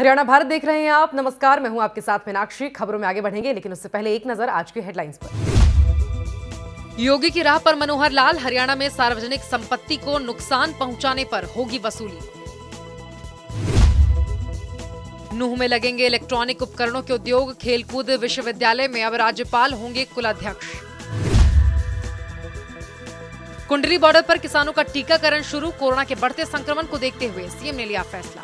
हरियाणा भारत देख रहे हैं आप। नमस्कार, मैं हूँ आपके साथ मीनाक्षी। खबरों में आगे बढ़ेंगे, लेकिन उससे पहले एक नज़र आज की हेडलाइंस पर। योगी की राह पर मनोहर लाल, हरियाणा में सार्वजनिक संपत्ति को नुकसान पहुँचाने पर होगी वसूली। नूह में लगेंगे इलेक्ट्रॉनिक उपकरणों के उद्योग, खेलकूद विश्वविद्यालय में अब राज्यपाल होंगे कुलाध्यक्ष। कुंडली बॉर्डर पर किसानों का टीकाकरण शुरू, कोरोना के बढ़ते संक्रमण को देखते हुए सीएम ने लिया फैसला।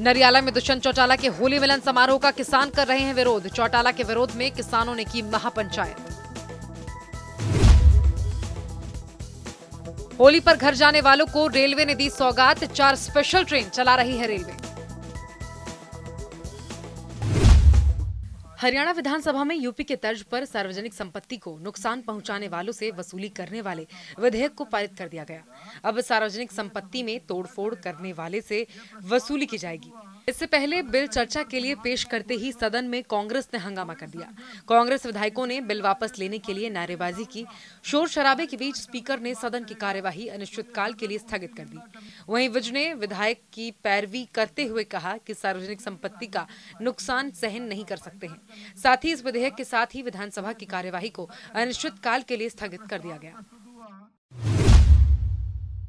नरियाला में दुष्यंत चौटाला के होली मिलन समारोह का किसान कर रहे हैं विरोध। चौटाला के विरोध में किसानों ने की महापंचायत। होली पर घर जाने वालों को रेलवे ने दी सौगात, चार स्पेशल ट्रेन चला रही है रेलवे। हरियाणा विधानसभा में यूपी के तर्ज पर सार्वजनिक संपत्ति को नुकसान पहुँचाने वालों से वसूली करने वाले विधेयक को पारित कर दिया गया। अब सार्वजनिक संपत्ति में तोड़फोड़ करने वाले से वसूली की जाएगी। इससे पहले बिल चर्चा के लिए पेश करते ही सदन में कांग्रेस ने हंगामा कर दिया। कांग्रेस विधायकों ने बिल वापस लेने के लिए नारेबाजी की। शोर शराबे के बीच स्पीकर ने सदन की कार्यवाही अनिश्चितकाल के लिए स्थगित कर दी। वहीं विज ने विधायक की पैरवी करते हुए कहा कि सार्वजनिक संपत्ति का नुकसान सहन नहीं कर सकते हैं। साथ ही इस विधेयक के साथ ही विधानसभा की कार्यवाही को अनिश्चितकाल के लिए स्थगित कर दिया गया।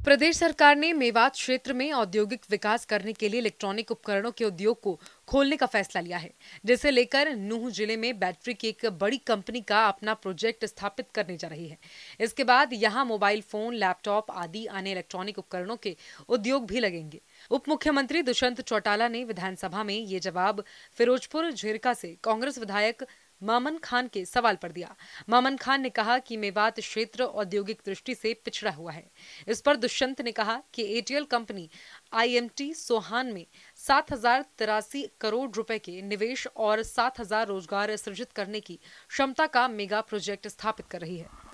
प्रदेश सरकार ने मेवात क्षेत्र में औद्योगिक विकास करने के लिए इलेक्ट्रॉनिक उपकरणों के उद्योग को खोलने का फैसला लिया है, जिसे लेकर नूह ज़िले में बैटरी की एक बड़ी कंपनी का अपना प्रोजेक्ट स्थापित करने जा रही है। इसके बाद यहाँ मोबाइल फ़ोन, लैपटॉप आदि अन्य इलेक्ट्रॉनिक उपकरणों के उद्योग भी लगेंगे। उप मुख्यमंत्री दुष्यंत चौटाला ने विधानसभा में ये जवाब फिरोजपुर झिरका से कांग्रेस विधायक मामन खान के सवाल पर दिया। मामन खान ने कहा कि मेवात क्षेत्र औद्योगिक दृष्टि से पिछड़ा हुआ है। इस पर दुष्यंत ने कहा कि एटीएल कंपनी आईएमटी सोहान में सात हज़ार तिरासी करोड़ रुपए के निवेश और सात हज़ार रोज़गार सृजित करने की क्षमता का मेगा प्रोजेक्ट स्थापित कर रही है।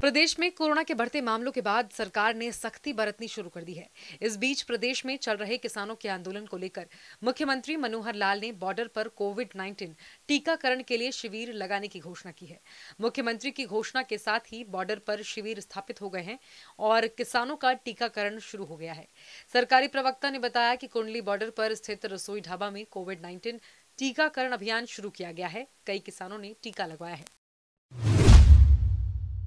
प्रदेश में कोरोना के बढ़ते मामलों के बाद सरकार ने सख्ती बरतनी शुरू कर दी है। इस बीच प्रदेश में चल रहे किसानों के आंदोलन को लेकर मुख्यमंत्री मनोहर लाल ने बॉर्डर पर कोविड 19 टीकाकरण के लिए शिविर लगाने की घोषणा की है। मुख्यमंत्री की घोषणा के साथ ही बॉर्डर पर शिविर स्थापित हो गए हैं और किसानों का टीकाकरण शुरू हो गया है। सरकारी प्रवक्ता ने बताया कि कुंडली बॉर्डर पर स्थित रसोई ढाबा में कोविड नाइन्टीन टीकाकरण अभियान शुरू किया गया है। कई किसानों ने टीका लगवाया है।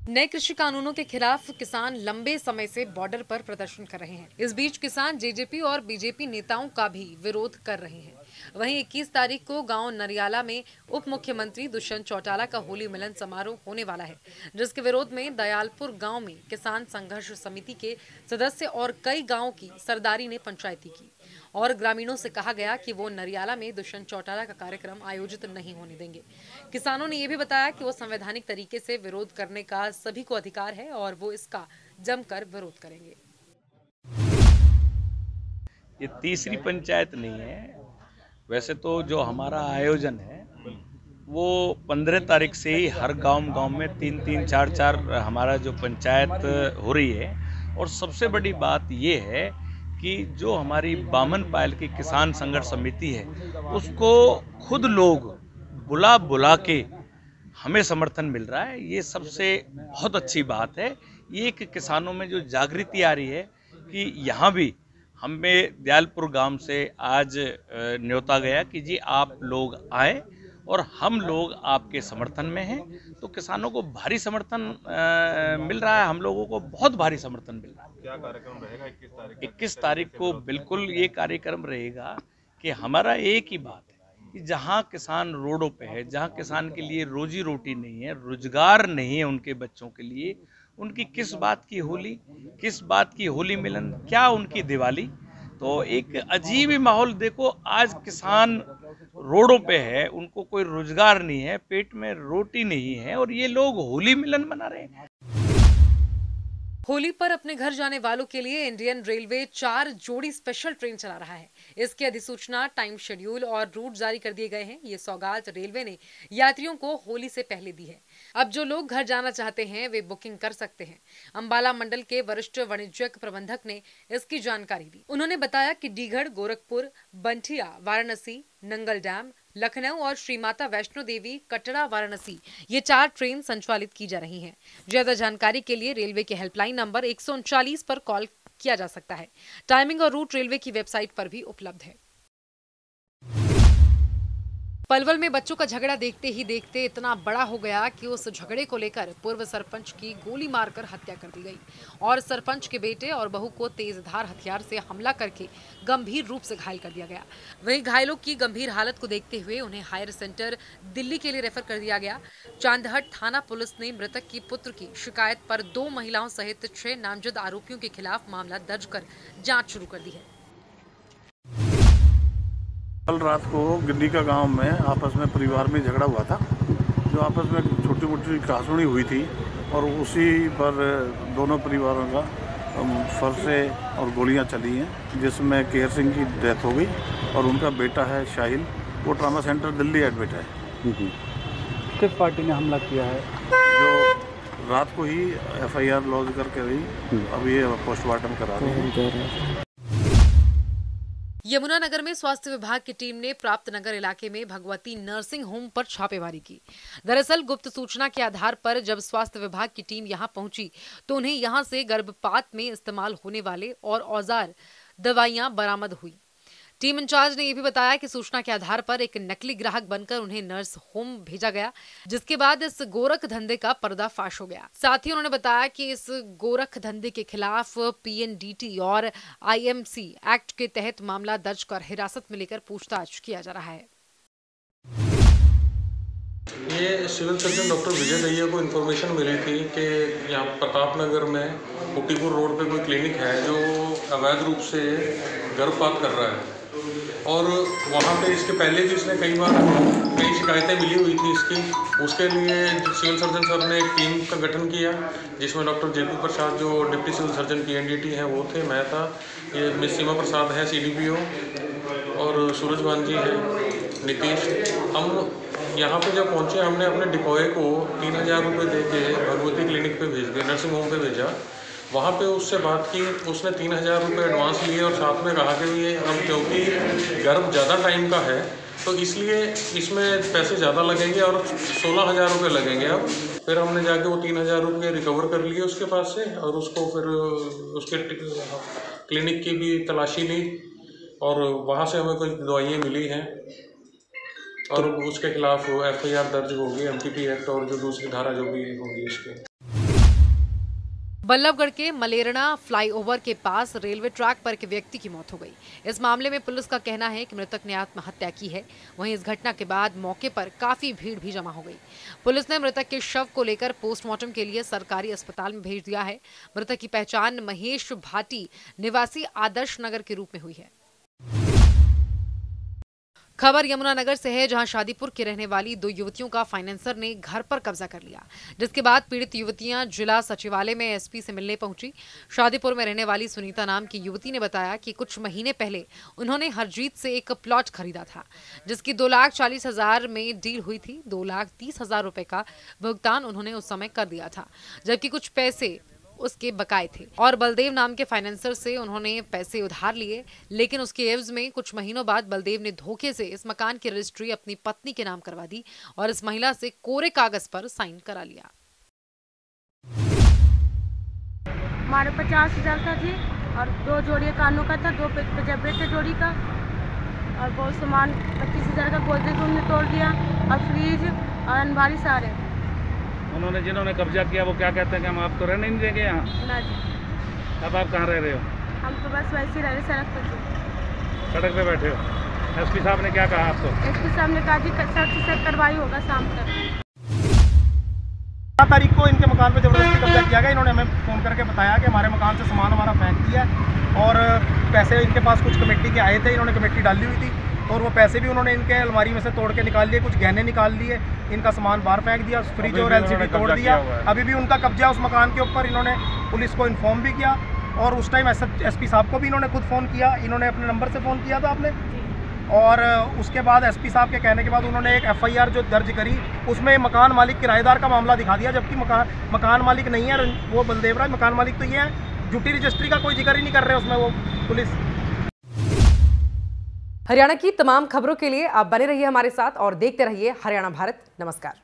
नए कृषि कानूनों के खिलाफ किसान लंबे समय से बॉर्डर पर प्रदर्शन कर रहे हैं। इस बीच किसान जेजेपी और बीजेपी नेताओं का भी विरोध कर रहे हैं। वहीं 21 तारीख को गाँव नरियाला में उप मुख्यमंत्री दुष्यंत चौटाला का होली मिलन समारोह होने वाला है, जिसके विरोध में दयालपुर गाँव में किसान संघर्ष समिति के सदस्य और कई गाँव की सरदारी ने पंचायती की। और ग्रामीणों से कहा गया कि वो नरियाला में दुष्यंत चौटाला का कार्यक्रम आयोजित नहीं होने देंगे। किसानों ने यह भी बताया कि वो संवैधानिक तरीके से विरोध करने का सभी को अधिकार है और वो इसका जमकर विरोध करेंगे। ये तीसरी पंचायत नहीं है वैसे तो जो हमारा आयोजन है, वो पंद्रह तारीख से ही हर गाँव गाँव में तीन तीन, चार चार हमारा जो पंचायत हो रही है। और सबसे बड़ी बात ये है कि जो हमारी बामन पायल की किसान संघर्ष समिति है, उसको खुद लोग बुला बुला के हमें समर्थन मिल रहा है। ये सबसे बहुत अच्छी बात है। ये एक किसानों में जो जागृति आ रही है कि यहाँ भी हमें दयालपुर गाँव से आज न्योता गया कि जी आप लोग आए और हम लोग आपके समर्थन में हैं। तो किसानों को भारी समर्थन आ, मिल रहा है हम लोगों को बहुत भारी समर्थन मिल रहा है। क्या कार्यक्रम रहेगा इक्कीस तारीख इक्कीस तारीख को बिल्कुल ये कार्यक्रम रहेगा कि हमारा एक ही बात है कि जहाँ किसान रोडों पे है जहाँ किसान के लिए रोजी रोटी नहीं है रोज़गार नहीं है उनके बच्चों के लिए उनकी किस बात की होली, किस बात की होली मिलन, क्या उनकी दिवाली? तो एक अजीब ही माहौल, देखो, आज किसान रोडों पे है, उनको कोई रोज़गार नहीं है, पेट में रोटी नहीं है, और ये लोग होली मिलन मना रहे हैं। होली पर अपने घर जाने वालों के लिए इंडियन रेलवे चार जोड़ी स्पेशल ट्रेन चला रहा है। इसकी अधिसूचना टाइम शेड्यूल और रूट जारी कर दिए गए हैं। ये सौगात रेलवे ने यात्रियों को होली से पहले दी है। अब जो लोग घर जाना चाहते हैं, वे बुकिंग कर सकते हैं। अंबाला मंडल के वरिष्ठ वाणिज्यिक प्रबंधक ने इसकी जानकारी दी। उन्होंने बताया कि डीगढ़ गोरखपुर, बंठिया, वाराणसी, नंगल डैम, लखनऊ और श्री माता वैष्णो देवी कटरा वाराणसी, ये चार ट्रेन संचालित की जा रही हैं। ज़्यादा जानकारी के लिए रेलवे के हेल्पलाइन नंबर एक पर कॉल किया जा सकता है। टाइमिंग और रूट रेलवे की वेबसाइट पर भी उपलब्ध है। पलवल में बच्चों का झगड़ा देखते ही देखते इतना बड़ा हो गया कि उस झगड़े को लेकर पूर्व सरपंच की गोली मारकर हत्या कर दी गई। और सरपंच के बेटे और बहू को तेजधार हथियार से हमला करके गंभीर रूप से घायल कर दिया गया। वहीं घायलों की गंभीर हालत को देखते हुए उन्हें हायर सेंटर दिल्ली के लिए रेफर कर दिया गया। चांदहट थाना पुलिस ने मृतक की पुत्र की शिकायत पर दो महिलाओं सहित छह नामजद आरोपियों के खिलाफ मामला दर्ज कर जाँच शुरू कर दी है। कल रात को गिड्डी का गाँव में आपस में परिवार में झगड़ा हुआ था जो आपस में छोटी मोटी कासुनी हुई थी और उसी पर दोनों परिवारों का फरसे और गोलियाँ चली हैं जिसमें केयर सिंह की डेथ हो गई और उनका बेटा है शाहिल। वो ट्रामा सेंटर दिल्ली एडमिट है। किस पार्टी ने हमला किया है? जो रात को ही एफआईआर लॉन्च करके गई अब ये पोस्टमार्टम करा रही है। यमुनानगर में स्वास्थ्य विभाग की टीम ने प्राप्त नगर इलाके में भगवती नर्सिंग होम पर छापेमारी की। दरअसल गुप्त सूचना के आधार पर जब स्वास्थ्य विभाग की टीम यहाँ पहुँची तो उन्हें यहाँ से गर्भपात में इस्तेमाल होने वाले और औज़ार दवाइयाँ बरामद हुई। टीम इंचार्ज ने यह भी बताया कि सूचना के आधार पर एक नकली ग्राहक बनकर उन्हें नर्स होम भेजा गया, जिसके बाद इस गोरख धंधे का पर्दाफाश हो गया। साथ ही उन्होंने बताया कि इस गोरख धंधे के खिलाफ पीएनडीटी और आईएमसी एक्ट के तहत मामला दर्ज कर हिरासत में लेकर पूछताछ किया जा रहा है। ये सिविल सर्जन डॉक्टर विजय दैया को इन्फॉर्मेशन मिली थी कि यहाँ प्रताप नगर में कुटीपुर रोड पे कोई क्लिनिक है जो अवैध रूप से गर्भपात कर रहा है। और वहाँ पे इसके पहले भी इसने कई बार कई शिकायतें मिली हुई थी इसकी। उसके लिए सिविल सर्जन सर ने एक टीम का गठन किया, जिसमें डॉक्टर जे पी प्रसाद जो deputy civil surgeon P N D T हैं, वो थे, मैं था। ये मिस सीमा प्रसाद है सी डी पी ओ और सूरज जी हैं, नीतीश। हम यहाँ पे जब पहुँचे, हमने अपने डिपोए को तीन हज़ार रुपये दे के भगवती क्लिनिक पे भेज दिया, नर्सिंग होम पे भेजा। वहाँ पे उससे बात की, उसने तीन हज़ार रुपये एडवांस लिए और साथ में कहा कि ये हम क्योंकि गर्भ ज़्यादा टाइम का है तो इसलिए इसमें पैसे ज़्यादा लगेंगे और सोलह हज़ार रुपये लगेंगे अब। फिर हमने जाके वो तीन हज़ार रुपये रिकवर कर लिए उसके पास से और उसको फिर उसके क्लिनिक की भी तलाशी ली और वहाँ से हमें कुछ दवाइयाँ मिली हैं। और उसके खिलाफ एफ़ आई आर दर्ज होगी एम पी एक्ट और जो दूसरी धारा जो भी होगी इसके। बल्लभगढ़ के मलेरना फ्लाईओवर के पास रेलवे ट्रैक पर एक व्यक्ति की मौत हो गई। इस मामले में पुलिस का कहना है कि मृतक ने आत्महत्या की है। वहीं इस घटना के बाद मौके पर काफ़ी भीड़ भी जमा हो गई। पुलिस ने मृतक के शव को लेकर पोस्टमार्टम के लिए सरकारी अस्पताल में भेज दिया है। मृतक की पहचान महेश भाटी, निवासी आदर्श नगर के रूप में हुई है। खबर यमुनानगर से है, जहाँ शादीपुर के रहने वाली दो युवतियों का फाइनेंसर ने घर पर कब्जा कर लिया, जिसके बाद पीड़ित युवतियाँ जिला सचिवालय में एसपी से मिलने पहुँची। शादीपुर में रहने वाली सुनीता नाम की युवती ने बताया कि कुछ महीने पहले उन्होंने हरजीत से एक प्लॉट खरीदा था, जिसकी दो लाख चालीस हज़ार में डील हुई थी। दो लाख तीस हज़ार रुपए का भुगतान उन्होंने उस समय कर दिया था, जबकि कुछ पैसे उसके बकाए थे। और बलदेव नाम के फाइनेंसर से उन्होंने पैसे उधार लिए, लेकिन उसके एवज में कुछ महीनों बाद बलदेव ने धोखे से इस मकान की रजिस्ट्री अपनी पत्नी के नाम करवा दी और इस महिला से कोरे कागज़ पर साइन करा लिया। हमारे पचास हज़ार का थी और दो जोड़ी कानों का था, दो पचहत्तर थे जोड़ी का। और बहुत सामान पच्चीस हज़ार का गोदरेज उन्होंने तोड़ दिया और फ्रिज और अनबारी सारे। उन्होंने जिन्होंने कब्जा किया वो क्या कहते हैं कि हम आप तो रहने नहीं देंगे यहाँ? अब आप कहाँ रह रहे हो? हम तो बस वैसे रह रहे सड़क पर सड़क पे बैठे हो। एसपी साहब ने क्या कहा आपको? एसपी साहब ने कहा जी सख्त से कार्रवाई होगा शाम तक। तारीख को इनके मकान पे ज़बरदस्ती कब्जा किया गया। इन्होंने हमें फ़ोन करके बताया कि हमारे मकान से सामान हमारा फेंक दिया और पैसे इनके पास कुछ कमेटी के आए थे। इन्होंने कमेटी डाली हुई थी। और वो पैसे भी उन्होंने इनके अलमारी में से तोड़ के निकाल लिए कुछ गहने निकाल लिए इनका सामान बाहर फेंक दिया फ्रिज और एलसीडी तोड़ दिया। अभी भी उनका कब्जा उस मकान के ऊपर इन्होंने पुलिस को इन्फॉर्म भी किया और उस टाइम एस एस साहब को भी इन्होंने खुद फ़ोन किया इन्होंने अपने नंबर से फ़ोन किया था आपने। और उसके बाद एसपी साहब के कहने के बाद उन्होंने एक एफआईआर जो दर्ज करी उसमें मकान मालिक किराएदार का मामला दिखा दिया जबकि मकान मकान मालिक नहीं है वो बलदेव राय मकान मालिक तो ये है झूठी रजिस्ट्री का कोई ज़िक्र ही नहीं कर रहे उसमें वो पुलिस। हरियाणा की तमाम खबरों के लिए आप बने रहिए हमारे साथ और देखते रहिए हरियाणा भारत। नमस्कार।